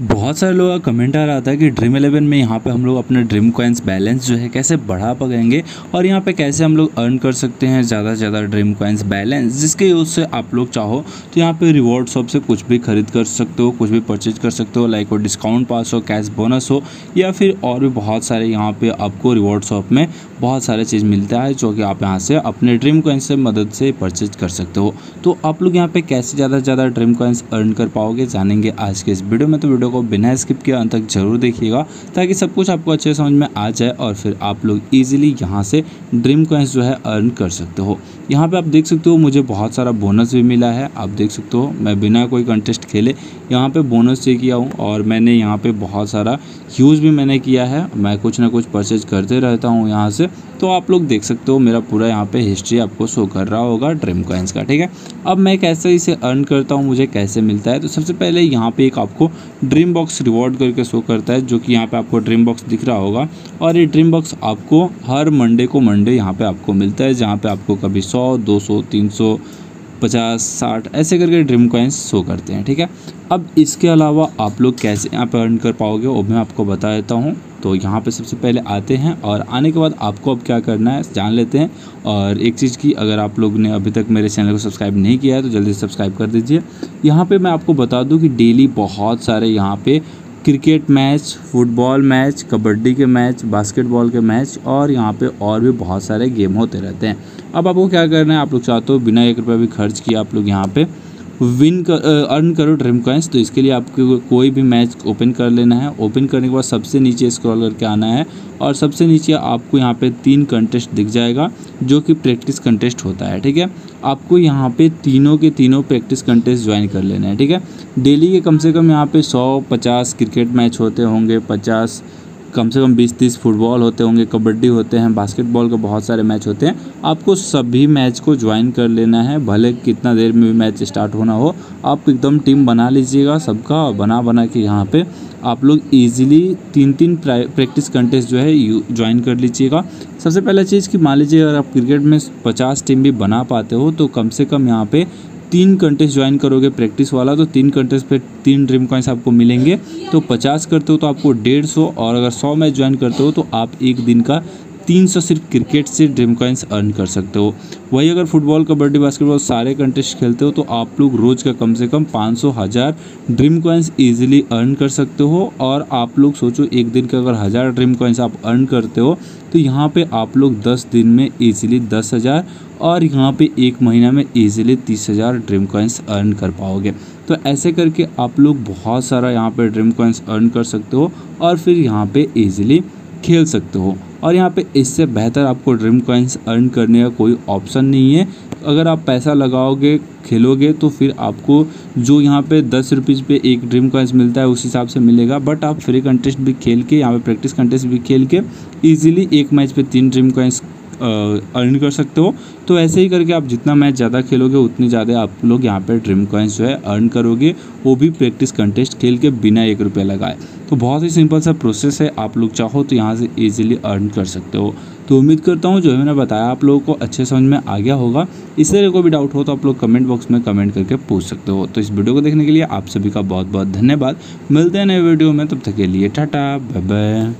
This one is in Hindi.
बहुत सारे लोगों का कमेंट आ रहा था कि ड्रीम इलेवन में यहाँ पे हम लोग अपने ड्रीम कॉइन्स बैलेंस जो है कैसे बढ़ा पाएँगे और यहाँ पे कैसे हम लोग अर्न कर सकते हैं ज़्यादा से ज़्यादा ड्रीम कॉइन्स बैलेंस जिसके यूज़ से आप लोग चाहो तो यहाँ पे रिवॉर्ड शॉप से कुछ भी खरीद कर सकते हो, कुछ भी परचेज कर सकते हो लाइक वो डिस्काउंट पास हो कैश बोनस हो, या फिर और भी बहुत सारे यहाँ पर आपको रिवॉर्ड शॉप में बहुत सारे चीज़ मिलता है जो कि आप यहाँ से अपने ड्रीम कॉइन्स से मदद से परचेज कर सकते हो। तो आप लोग यहाँ पे कैसे ज़्यादा से ज़्यादा ड्रीम कॉइन्स अर्न कर पाओगे, जानेंगे आज के इस वीडियो में। तो वीडियो को बिना स्किप किए अंत तक ज़रूर देखिएगा, ताकि सब कुछ आपको अच्छे समझ में आ जाए और फिर आप लोग ईजिली यहाँ से ड्रीम कॉइन्स जो है अर्न कर सकते हो। यहाँ पे आप देख सकते हो, मुझे बहुत सारा बोनस भी मिला है। आप देख सकते हो, मैं बिना कोई कंटेस्ट खेले यहाँ पे बोनस चेक किया हूँ और मैंने यहाँ पे बहुत सारा यूज़ भी मैंने किया है। मैं कुछ ना कुछ परचेज करते रहता हूँ यहाँ से। तो आप लोग देख सकते हो, मेरा पूरा यहाँ पे हिस्ट्री आपको शो कर रहा होगा ड्रीम कॉइन्स का, ठीक है? अब मैं कैसे इसे अर्न करता हूँ, मुझे कैसे मिलता है? तो सबसे पहले यहाँ पे एक आपको ड्रीम बॉक्स रिवॉर्ड करके शो करता है, जो कि यहाँ पे आपको ड्रीम बॉक्स दिख रहा होगा। और ये ड्रीम बॉक्स आपको हर मंडे को मंडे यहाँ पे आपको मिलता है, जहाँ पे आपको कभी सौ, दो सौ, तीन सौ, पचास, साठ, ऐसे करके ड्रीम कॉइन्स शो करते हैं, ठीक है? अब इसके अलावा आप लोग कैसे यहाँ पर अर्न कर पाओगे, वो मैं आपको बता देता हूँ। तो यहाँ पे सबसे पहले आते हैं और आने के बाद आपको अब क्या करना है जान लेते हैं। और एक चीज़ की अगर आप लोग ने अभी तक मेरे चैनल को सब्सक्राइब नहीं किया है तो जल्दी सब्सक्राइब कर दीजिए। यहाँ पर मैं आपको बता दूँ कि डेली बहुत सारे यहाँ पर cricket match, football match, kabaddi के मैच, बास्केटबॉल के मैच और यहाँ पे और भी बहुत सारे गेम होते रहते हैं। अब आपको क्या करना है, आप लोग चाहते हो बिना एक रुपये भी खर्च किए आप लोग यहाँ पे विन कर अर्न करो ड्रीम कॉइन्स तो इसके लिए आपको कोई भी मैच ओपन कर लेना है। ओपन करने के बाद सबसे नीचे स्क्रॉल करके आना है और सबसे नीचे आपको यहाँ पे तीन कंटेस्ट दिख जाएगा, जो कि प्रैक्टिस कंटेस्ट होता है, ठीक है? आपको यहाँ पे तीनों के तीनों प्रैक्टिस कंटेस्ट ज्वाइन कर लेना है, ठीक है? डेली के कम से कम यहाँ पे सौ पचास क्रिकेट मैच होते होंगे, पचास कम से कम बीस तीस फुटबॉल होते होंगे, कबड्डी होते हैं, बास्केटबॉल के बहुत सारे मैच होते हैं। आपको सभी मैच को ज्वाइन कर लेना है, भले कितना देर में भी मैच स्टार्ट होना हो। आप एकदम टीम बना लीजिएगा सबका बना बना के यहाँ पे। आप लोग इजीली तीन तीन प्रैक्टिस कंटेस्ट जो है ज्वाइन कर लीजिएगा। सबसे पहला चीज़ कि मान लीजिए अगर आप क्रिकेट में पचास टीम भी बना पाते हो तो कम से कम यहाँ पे तीन कंटेस्ट ज्वाइन करोगे प्रैक्टिस वाला तो तीन कंटेस्ट पे तीन ड्रीम कॉइंस आपको मिलेंगे। तो पचास करते हो तो आपको डेढ़ सौ, और अगर सौ मैच ज्वाइन करते हो तो आप एक दिन का तीन सौ सिर्फ़ क्रिकेट से ड्रीम कॉइन्स अर्न कर सकते हो। वही अगर फुटबॉल, कबड्डी, बास्केटबॉल सारे कंटेस्ट खेलते हो तो आप लोग रोज़ का कम से कम पाँच सौ, हज़ार ड्रीम कॉइन्स ईजिली अर्न कर सकते हो। और आप लोग सोचो, एक दिन का अगर हज़ार ड्रीम कॉइन्स आप अर्न करते हो तो यहाँ पे आप लोग दस दिन में ईजिली दस हज़ार और यहाँ पे एक महीना में ईजिली तीस हज़ार ड्रीम कॉइन्स अर्न कर पाओगे। तो ऐसे करके आप लोग बहुत सारा यहाँ पे ड्रीम कॉइन्स अर्न कर सकते हो और फिर यहाँ पे ईजिली खेल सकते हो। और यहाँ पे इससे बेहतर आपको ड्रीम कॉइन्स अर्न करने का कोई ऑप्शन नहीं है। अगर आप पैसा लगाओगे, खेलोगे तो फिर आपको जो यहाँ पे दस रुपीज़ पे एक ड्रीम कॉइन्स मिलता है, उस हिसाब से मिलेगा। बट आप फ्री कंटेस्ट भी खेल के, यहाँ पे प्रैक्टिस कंटेस्ट भी खेल के, इजीली एक मैच पे तीन ड्रीम कॉइन्स अर्न कर सकते हो। तो ऐसे ही करके आप जितना मैच ज़्यादा खेलोगे, उतनी ज़्यादा आप लोग यहाँ पर ड्रीम कॉइन्स जो है अर्न करोगे। वो भी प्रैक्टिस कंटेस्ट खेल के बिना एक रुपये लगाए। तो बहुत ही सिंपल सा प्रोसेस है। आप लोग चाहो तो यहाँ से ईजिली अर्न कर सकते हो। तो उम्मीद करता हूँ जो मैंने बताया आप लोगों को, अच्छे समझ में आ गया होगा। इस तरह कोई भी डाउट हो तो आप लोग कमेंट बॉक्स में कमेंट करके पूछ सकते हो। तो इस वीडियो को देखने के लिए आप सभी का बहुत बहुत धन्यवाद। मिलते हैं नए वीडियो में, तब तक के लिए टाटा बाय बाय